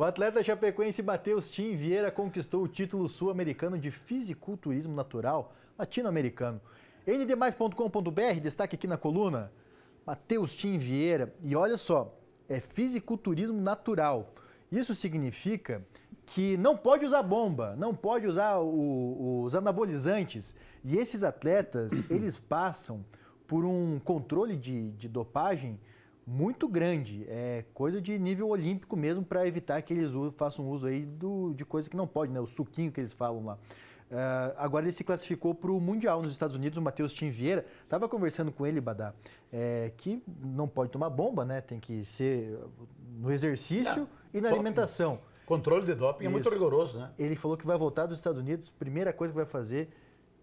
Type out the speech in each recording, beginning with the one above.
O atleta chapecoense Matheus Tim Vieira conquistou o título sul-americano de fisiculturismo natural latino-americano. ndmais.com.br, destaque aqui na coluna, Matheus Tim Vieira. E olha só, é fisiculturismo natural. Isso significa que não pode usar bomba, não pode usar o, os anabolizantes. E esses atletas, eles passam por um controle de, de dopagem muito grande, é coisa de nível olímpico mesmo para evitar que eles façam uso aí do, de coisa que não pode, né? O suquinho que eles falam lá. Uh, agora ele se classificou para o Mundial nos Estados Unidos, o Matheus Tim Vieira. Estava conversando com ele, Badá, é, que não pode tomar bomba, né? Tem que ser no exercício não, e na alimentação. Controle de doping Isso. é muito rigoroso, né? Ele falou que vai voltar dos Estados Unidos, primeira coisa que vai fazer,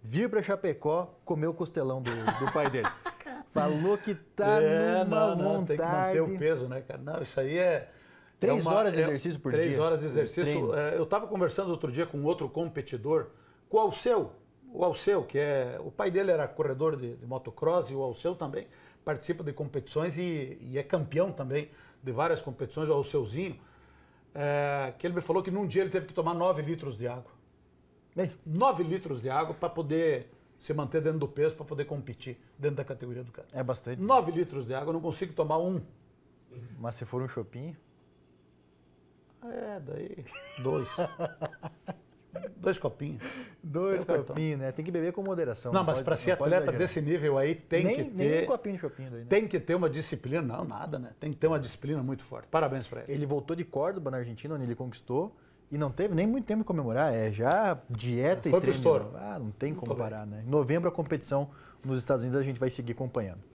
vir para Chapecó comer o costelão do, do pai dele. Falou que tá é, numa não, não, Tem que manter o peso, né, cara? Não, isso aí é... Três é uma, horas de exercício por três dia. Três horas de exercício. É, eu estava conversando outro dia com outro competidor, com o Alceu. O Alceu, que é... O pai dele era corredor de, de motocross e o Alceu também participa de competições e, e, é campeão também de várias competições, o Alceuzinho. É, que ele me falou que num dia ele teve que tomar 9 litros de água. Bem, 9 litros de água para poder se manter dentro do peso para poder competir dentro da categoria do cara. É bastante. 9 litros de água, eu não consigo tomar um. Mas se for um chopinho? É, daí dois. dois copinhos. Dois copinhos, né? Tem que beber com moderação. Não, não mas para ser atleta desse nível aí tem nem, que ter. Nem um copinho de chopinho daí, né? Tem que ter uma disciplina. Não, nada, né? Tem que ter uma disciplina muito forte. Parabéns para ele. Ele voltou de Córdoba, na Argentina, onde ele conquistou e não teve nem muito tempo de comemorar, é já dieta Foi e treino. Ah, não tem como parar, né? Em novembro a competição nos Estados Unidos a gente vai seguir acompanhando.